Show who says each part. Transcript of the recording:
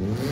Speaker 1: Mm-hmm.